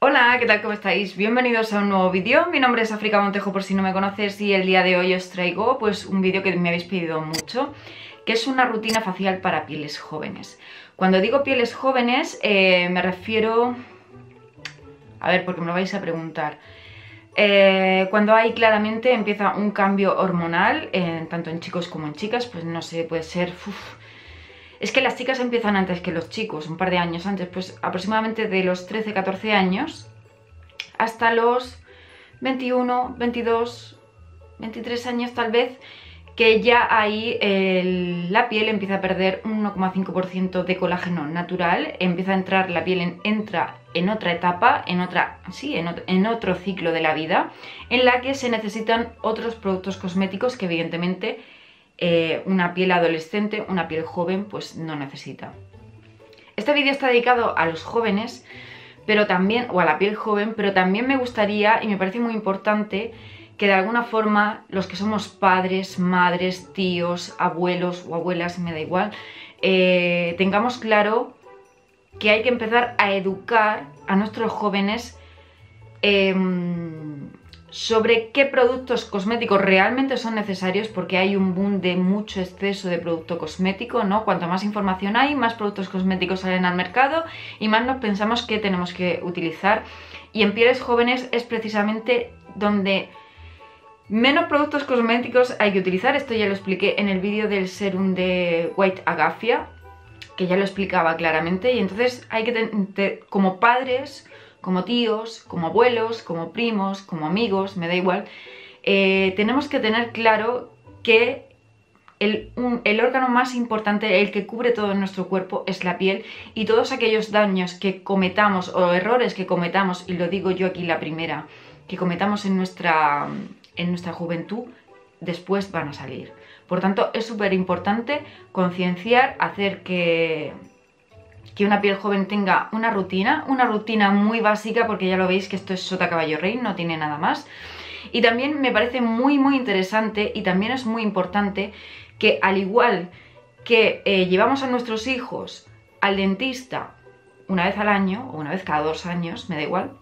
Hola, ¿qué tal? ¿Cómo estáis? Bienvenidos a un nuevo vídeo. Mi nombre es África Montejo por si no me conoces y el día de hoy os traigo pues un vídeo que me habéis pedido mucho que es una rutina facial para pieles jóvenes. Cuando digo pieles jóvenes eh, me refiero... A ver, porque me lo vais a preguntar. Eh, cuando hay claramente empieza un cambio hormonal, tanto en chicos como en chicas, pues no sé, puede ser... Es que las chicas empiezan antes que los chicos, un par de años antes, pues aproximadamente de los 13-14 años hasta los 21, 22, 23 años tal vez, que ya ahí la piel empieza a perder un 1,5% de colágeno natural, empieza a entrar, la piel entra en otra etapa, en, otra, sí, en otro ciclo de la vida, en la que se necesitan otros productos cosméticos que evidentemente eh, una piel adolescente, una piel joven, pues no necesita. Este vídeo está dedicado a los jóvenes, pero también, o a la piel joven, pero también me gustaría y me parece muy importante que de alguna forma los que somos padres, madres, tíos, abuelos o abuelas, me da igual, eh, tengamos claro que hay que empezar a educar a nuestros jóvenes em, sobre qué productos cosméticos realmente son necesarios porque hay un boom de mucho exceso de producto cosmético, ¿no? Cuanto más información hay, más productos cosméticos salen al mercado y más nos pensamos que tenemos que utilizar. Y en pieles jóvenes es precisamente donde menos productos cosméticos hay que utilizar. Esto ya lo expliqué en el vídeo del serum de White Agafia, que ya lo explicaba claramente. Y entonces hay que, como padres como tíos, como abuelos, como primos, como amigos, me da igual, eh, tenemos que tener claro que el, el, órgano más importante, el que cubre todo nuestro cuerpo, es la piel y todos aquellos daños que cometamos o errores que cometamos, y lo digo yo aquí la primera, que cometamos en nuestra, en nuestra juventud, después van a salir. Por tanto, es súper importante concienciar, hacer que, que una piel joven tenga una rutina, una rutina muy básica porque ya lo veis que esto es sota caballo rey, no tiene nada más. Y también me parece muy muy interesante y también es muy importante que al igual que eh, llevamos a nuestros hijos al dentista una vez al año o una vez cada dos años, me da igual,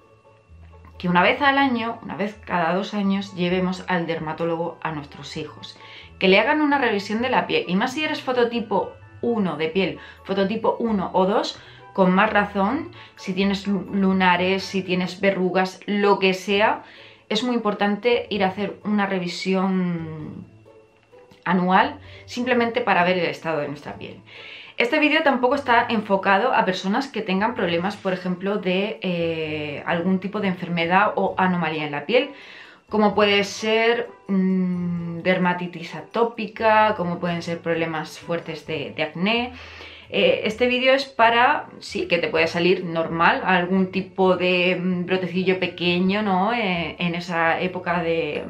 que una vez al año, una vez cada dos años, llevemos al dermatólogo a nuestros hijos. Que le hagan una revisión de la piel. Y más si eres fototipo 1 de piel, fototipo 1 o 2, con más razón, si tienes lunares, si tienes verrugas, lo que sea, es muy importante ir a hacer una revisión anual simplemente para ver el estado de nuestra piel. Este vídeo tampoco está enfocado a personas que tengan problemas, por ejemplo, de eh, algún tipo de enfermedad o anomalía en la piel, como puede ser mm, dermatitis atópica, como pueden ser problemas fuertes de, acné. Eh, este vídeo es para, sí, que te puede salir normal, algún tipo de mm, brotecillo pequeño, ¿no? Eh, en esa época de,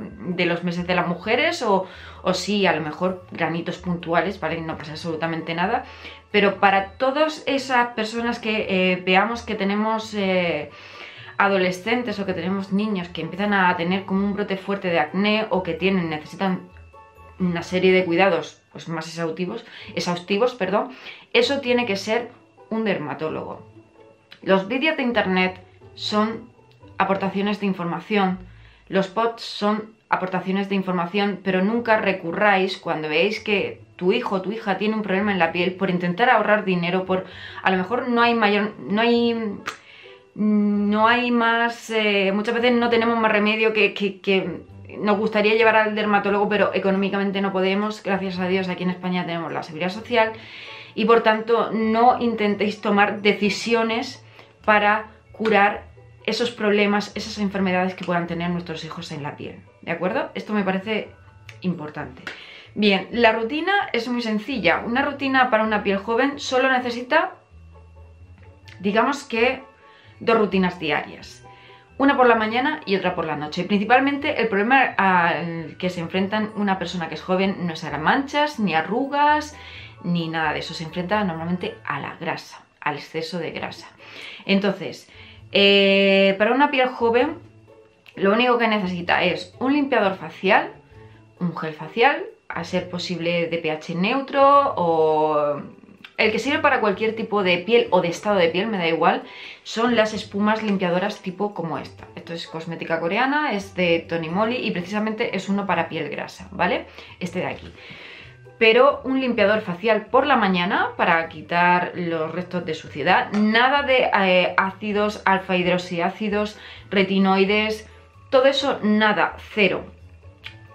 los meses de las mujeres o, sí, a lo mejor granitos puntuales, ¿vale? No pasa absolutamente nada. Pero para todas esas personas que eh, veamos que tenemos adolescentes o que tenemos niños que empiezan a tener como un brote fuerte de acné o que tienen, necesitan una serie de cuidados pues más exhaustivos, exhaustivos perdón, eso tiene que ser un dermatólogo. Los vídeos de internet son aportaciones de información, los pods son aportaciones de información, pero nunca recurráis cuando veáis que tu hijo o tu hija tiene un problema en la piel por intentar ahorrar dinero, por a lo mejor no hay mayor, no hay no hay más, eh, muchas veces no tenemos más remedio que, nos gustaría llevar al dermatólogo, pero económicamente no podemos. Gracias a Dios aquí en España tenemos la seguridad social y por tanto no intentéis tomar decisiones para curar esos problemas, esas enfermedades que puedan tener nuestros hijos en la piel. ¿De acuerdo? Esto me parece importante. Bien, la rutina es muy sencilla. Una rutina para una piel joven solo necesita, digamos que dos rutinas diarias. Una por la mañana y otra por la noche. Principalmente el problema al que se enfrentan una persona que es joven no es a las manchas, ni arrugas, ni nada de eso. Se enfrenta normalmente a la grasa, al exceso de grasa. Entonces, eh, para una piel joven, lo único que necesita es un limpiador facial, un gel facial, a ser posible de pH neutro o el que sirve para cualquier tipo de piel o de estado de piel, me da igual, son las espumas limpiadoras tipo como esta. Esto es cosmética coreana, es de Tony Moly y precisamente es uno para piel grasa, ¿vale? Este de aquí. Pero un limpiador facial por la mañana para quitar los restos de suciedad. Nada de eh, ácidos, alfa hidroxiácidos, retinoides, todo eso nada, cero.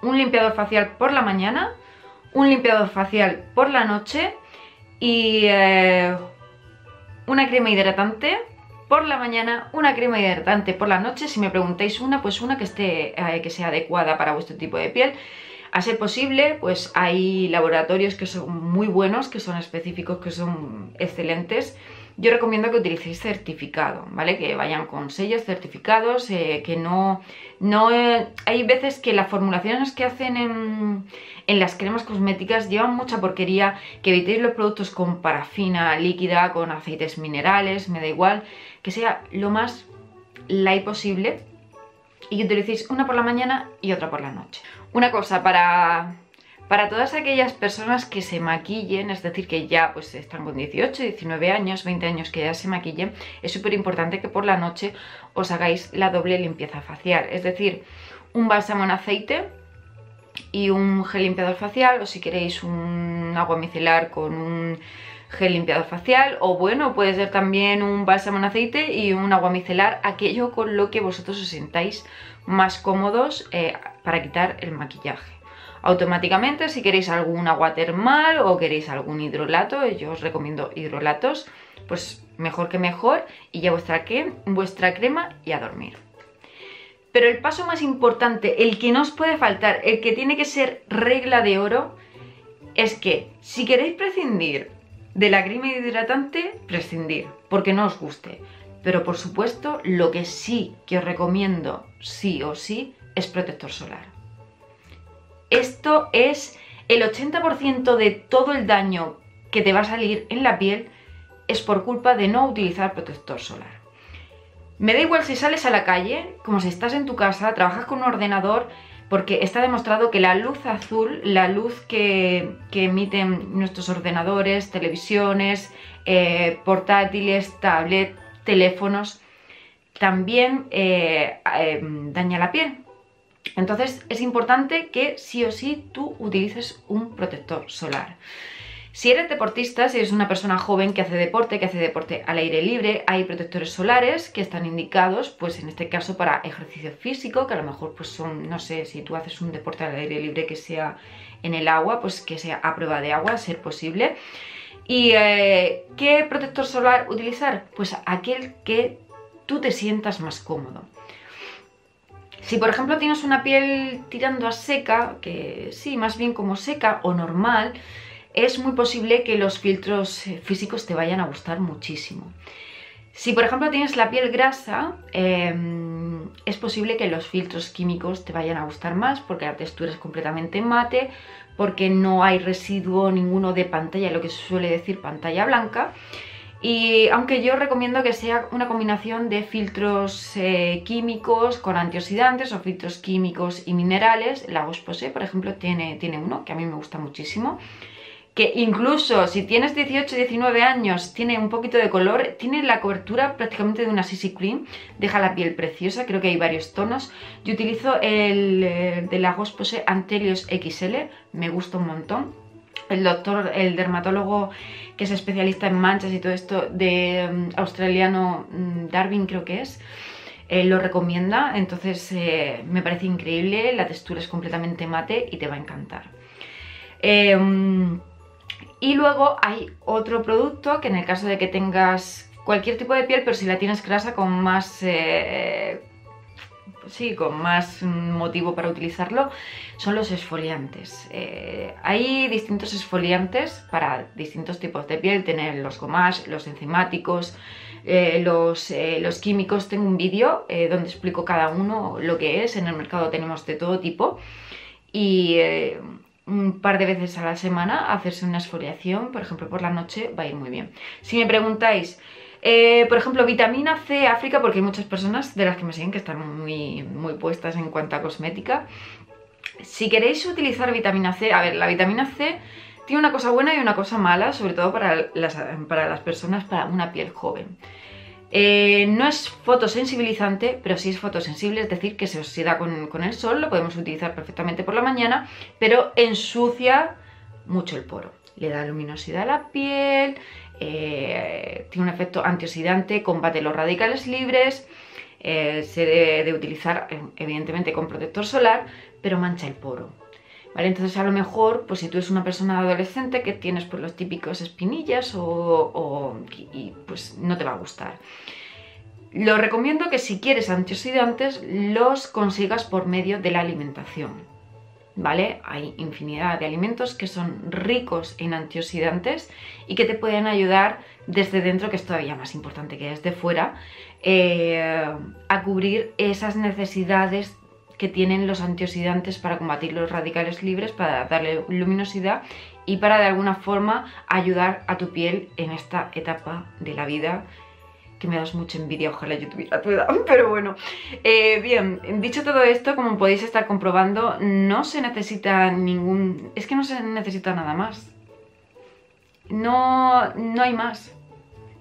Un limpiador facial por la mañana, un limpiador facial por la noche y eh, una crema hidratante por la mañana, una crema hidratante por la noche. Si me preguntáis una, pues una que, esté, eh, que sea adecuada para vuestro tipo de piel. A ser posible, pues hay laboratorios que son muy buenos, que son específicos, que son excelentes yo recomiendo que utilicéis certificado, ¿vale? Que vayan con sellos certificados, eh, que no... no eh, hay veces que las formulaciones que hacen en, en, las cremas cosméticas llevan mucha porquería, que evitéis los productos con parafina líquida, con aceites minerales, me da igual, que sea lo más light posible y que utilicéis una por la mañana y otra por la noche. Una cosa para para todas aquellas personas que se maquillen, es decir, que ya pues están con 18, 19 años, 20 años que ya se maquillen, es súper importante que por la noche os hagáis la doble limpieza facial. Es decir, un bálsamo en aceite y un gel limpiador facial, o si queréis un agua micelar con un gel limpiador facial o bueno, puede ser también un bálsamo en aceite y un agua micelar, aquello con lo que vosotros os sintáis más cómodos eh, para quitar el maquillaje automáticamente. Si queréis algún agua termal o queréis algún hidrolato, yo os recomiendo hidrolatos, pues mejor que mejor y ya vuestra, vuestra crema y a dormir. Pero el paso más importante, el que no os puede faltar, el que tiene que ser regla de oro, es que si queréis prescindir de la crema hidratante, prescindir, porque no os guste. Pero por supuesto, lo que sí que os recomiendo, sí o sí, es protector solar. Esto es el 80% de todo el daño que te va a salir en la piel es por culpa de no utilizar protector solar. Me da igual si sales a la calle, como si estás en tu casa, trabajas con un ordenador, porque está demostrado que la luz azul, la luz que, emiten nuestros ordenadores, televisiones, eh, portátiles, tablets, teléfonos, también eh, eh, daña la piel. Entonces es importante que sí o sí tú utilices un protector solar. Si eres deportista, si eres una persona joven que hace deporte, que hace deporte al aire libre, hay protectores solares que están indicados, pues en este caso para ejercicio físico, que a lo mejor pues son, no sé, si tú haces un deporte al aire libre que sea en el agua, pues que sea a prueba de agua, a ser posible. ¿Y eh, qué protector solar utilizar? Pues aquel que tú te sientas más cómodo. Si por ejemplo tienes una piel tirando a seca, que sí, más bien como seca o normal, es muy posible que los filtros eh, físicos te vayan a gustar muchísimo. Si por ejemplo tienes la piel grasa, em, es posible que los filtros químicos te vayan a gustar más porque la textura es completamente mate, porque no hay residuo ninguno de pantalla, lo que se suele decir pantalla blanca. Y aunque yo recomiendo que sea una combinación de filtros eh, químicos con antioxidantes o filtros químicos y minerales, la Pose, por ejemplo, tiene, tiene uno que a mí me gusta muchísimo, que incluso si tienes 18 19 años, tiene un poquito de color, tiene la cobertura prácticamente de una CC Cream, deja la piel preciosa, creo que hay varios tonos. Yo utilizo el eh, de la Pose Antelios XL, me gusta un montón. El doctor, el dermatólogo que es especialista en manchas y todo esto, de mm, australiano mm, Darwin creo que es, eh, lo recomienda, entonces eh, me parece increíble, la textura es completamente mate y te va a encantar. Em, y luego hay otro producto que en el caso de que tengas cualquier tipo de piel, pero si la tienes grasa con más eh, sí, con más motivo para utilizarlo, son los esfoliantes. Eh, hay distintos esfoliantes para distintos tipos de piel, tener los gomas, los enzimáticos, eh, los, eh, los, químicos. Tengo un vídeo donde explico cada uno lo que es, en el mercado tenemos de todo tipo y un par de veces a la semana hacerse una esfoliación, por ejemplo por la noche, va a ir muy bien. Si me preguntáis... Eh, por ejemplo, vitamina C África, porque hay muchas personas de las que me siguen que están muy, muy puestas en cuanto a cosmética. Si queréis utilizar vitamina C, a ver, la vitamina C tiene una cosa buena y una cosa mala, sobre todo para las, para las personas, para una piel joven. Eh, no es fotosensibilizante, pero sí es fotosensible, es decir, que se oxida con, el sol, lo podemos utilizar perfectamente por la mañana, pero ensucia mucho el poro. Le da luminosidad a la piel, eh, tiene un efecto antioxidante, combate los radicales libres, eh, se debe de utilizar evidentemente con protector solar, pero mancha el poro. ¿Vale? Entonces a lo mejor, pues si tú eres una persona adolescente que tienes pues, los típicos espinillas o, y, pues no te va a gustar. Lo recomiendo que si quieres antioxidantes los consigas por medio de la alimentación. ¿Vale? Hay infinidad de alimentos que son ricos en antioxidantes y que te pueden ayudar desde dentro, que es todavía más importante que desde fuera, eh, a cubrir esas necesidades que tienen los antioxidantes para combatir los radicales libres, para darle luminosidad y para de alguna forma ayudar a tu piel en esta etapa de la vida que me das mucha envidia, ojalá yo tuviera tu edad, pero bueno. Eh, bien, dicho todo esto, como podéis estar comprobando, no se necesita ningún... es que no se necesita nada más. No, no hay más.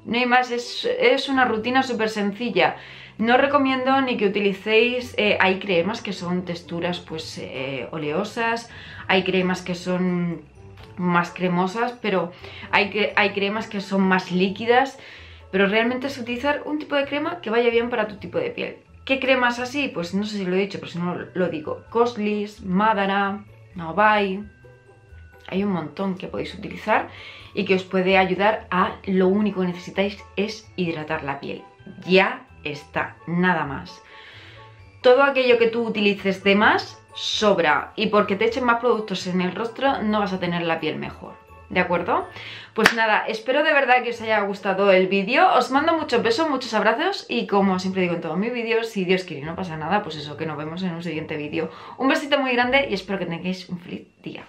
No hay más, es, es una rutina súper sencilla. No recomiendo ni que utilicéis, eh, hay cremas que son texturas pues eh, oleosas, hay cremas que son más cremosas, pero hay, hay cremas que son más líquidas, pero realmente es utilizar un tipo de crema que vaya bien para tu tipo de piel. ¿Qué cremas así? Pues no sé si lo he dicho, pero si no lo digo. Coslis, Madara, Novai, hay un montón que podéis utilizar y que os puede ayudar a lo único que necesitáis es hidratar la piel. Ya está, nada más. Todo aquello que tú utilices de más sobra y porque te echen más productos en el rostro no vas a tener la piel mejor. ¿De acuerdo? Pues nada, espero de verdad que os haya gustado el vídeo. Os mando muchos besos, muchos abrazos y como siempre digo en todos mis vídeos, si Dios quiere y no pasa nada, pues eso, que nos vemos en un siguiente vídeo. Un besito muy grande y espero que tengáis un feliz día.